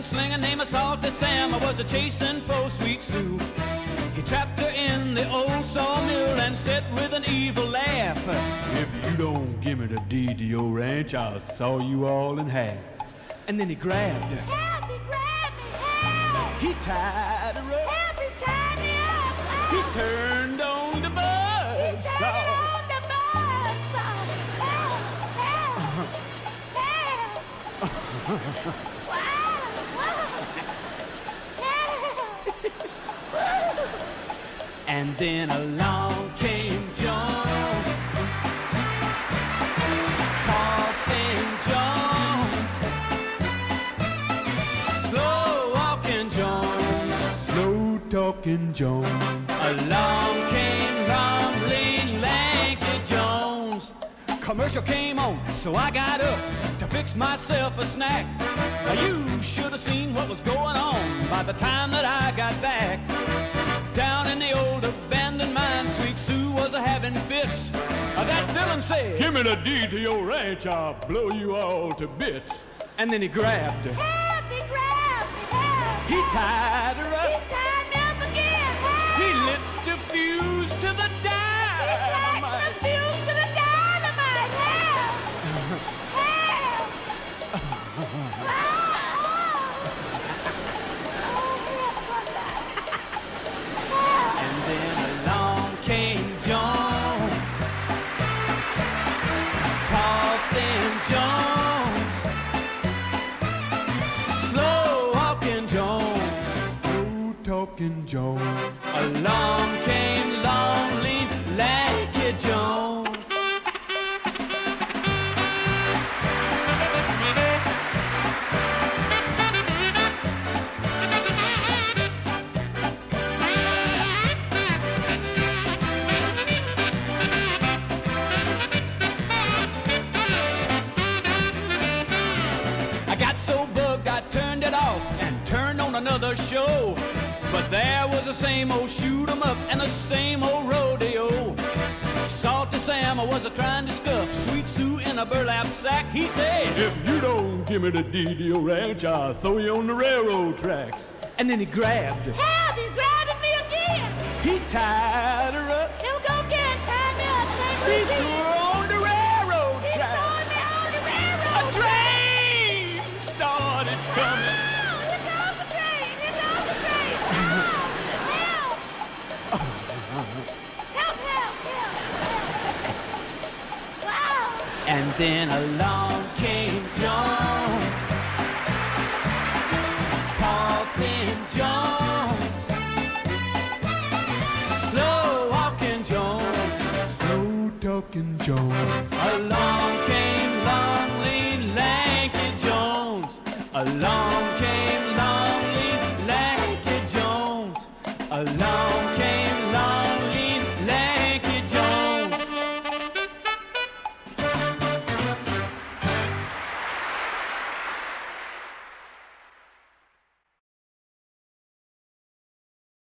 name of Salty Sam I was a chasing poor sweet Sue. He trapped her in the old sawmill and said with an evil laugh, If you don't give me the deed to your ranch, I'll saw you all in half. And then he grabbed her. Help me, grab me, help! He tied her up. Help, he's tying me up! He Help! turned on the buzz Turn saw. on the buzz saw! Help! Help! Uh-huh. Help! And then along came John. Talking Jones. Slow walking Jones. Slow talking Jones. Along came rumbling lanky Jones. Commercial came on, so I got up to fix myself a snack. Now you should have seen what was going on by the time that I got back. Down me the deed to your ranch, I'll blow you all to bits. And then he grabbed her. Help me, grab me, help! He tied her up. tying me up talking Jones. Along came lonely lanky Jones. I got so bugged I turned it off and turned on another show. But there was the same old shoot 'em up and the same old rodeo. Salty Sam was a trying to stuff Sweet Sue in a burlap sack. He said, If you don't give me the deed to ranch, I'll throw you on the railroad tracks. And then he grabbed her. Help! He's grabbing me again! He tied her up. Here we go again! Tie me up! Same He threw her on the railroad He's track. throwing me on the A train started coming. And then along came John. Talking Jones. Slow walking Jones. Slow talking Jones. Along came lonely lanky Jones. Along